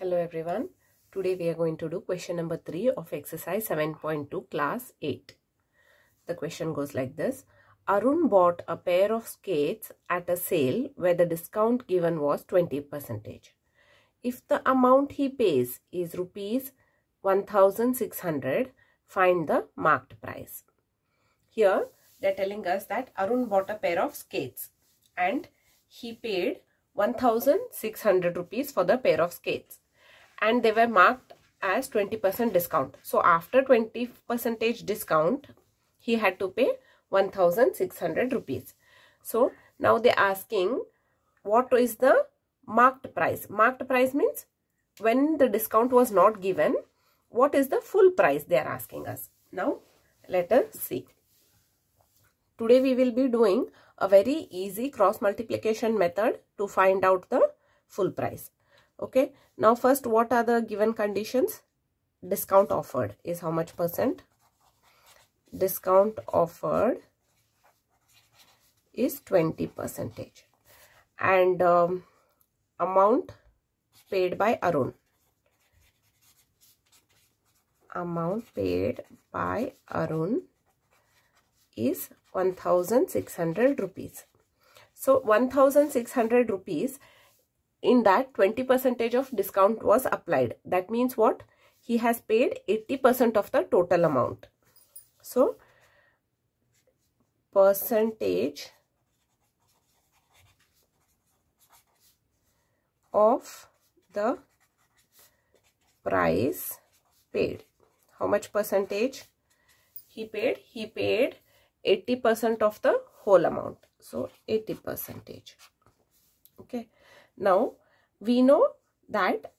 Hello everyone. Today we are going to do question number 3 of exercise 7.2 class 8. The question goes like this. Arun bought a pair of skates at a sale where the discount given was 20%. If the amount he pays is rupees 1600, find the marked price. Here they are telling us that Arun bought a pair of skates and he paid 1600 rupees for the pair of skates and they were marked as 20% discount. So after 20 percentage discount, he had to pay 1600 rupees. So now they're asking what is the marked price. Marked price means when the discount was not given, what is the full price they are asking us. Now let us see. Today we will be doing a very easy cross multiplication method to find out the full price okay? Now first what are the given conditions? Discount offered is how much percent? Discount offered is 20 percentage. And um, amount paid by Arun. Amount paid by Arun is 1600 rupees. So 1600 rupees in that 20 percentage of discount was applied. That means what? He has paid 80% of the total amount. So, percentage of the price paid. How much percentage he paid? He paid 80% of the whole amount. So, 80 percentage. Okay. Now, we know that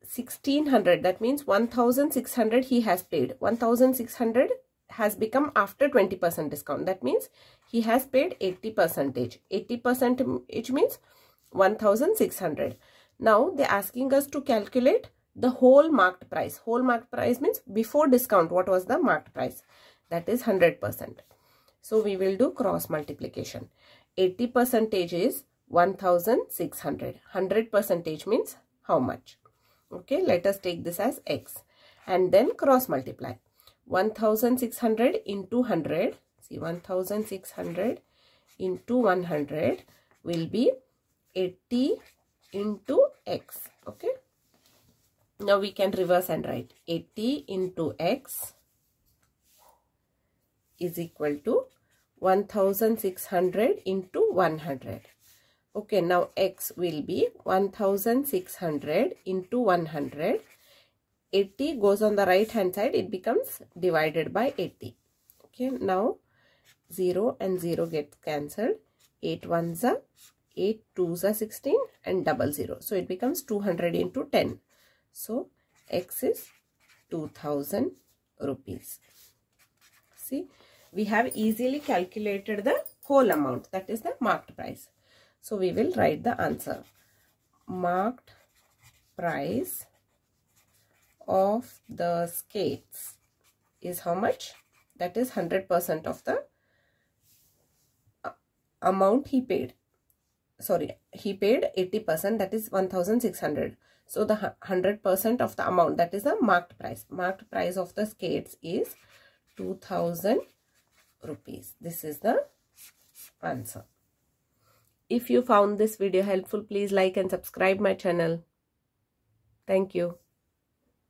1600 that means 1600 he has paid. 1600 has become after 20% discount. That means he has paid 80 percentage. 80 percentage means 1600 now they're asking us to calculate the whole marked price. Whole marked price means before discount what was the marked price? That is 100 percent. So we will do cross multiplication. 80 percentage is 1600 100 percentage means how much? Okay let us take this as x and then cross multiply. 1600 into 100 see 1600 into 100 will be 80 into x. Okay now we can reverse and write. 80 into x is equal to 1600 into 100 Okay, now x will be 1600 into 100. 80 goes on the right hand side. It becomes divided by 80. Okay, now 0 and 0 gets cancelled. 8 ones are 8 twos are 16 and double 0. So it becomes 200 into 10. So x is 2000 rupees. See, we have easily calculated the whole amount. That is the marked price. So we will write the answer. Marked price of the skates is how much? That is 100% of the uh, amount he paid. Sorry, he paid 80% that is 1600. So the 100% of the amount that is the marked price. Marked price of the skates is 2000 rupees. This is the answer. If you found this video helpful, please like and subscribe my channel. Thank you.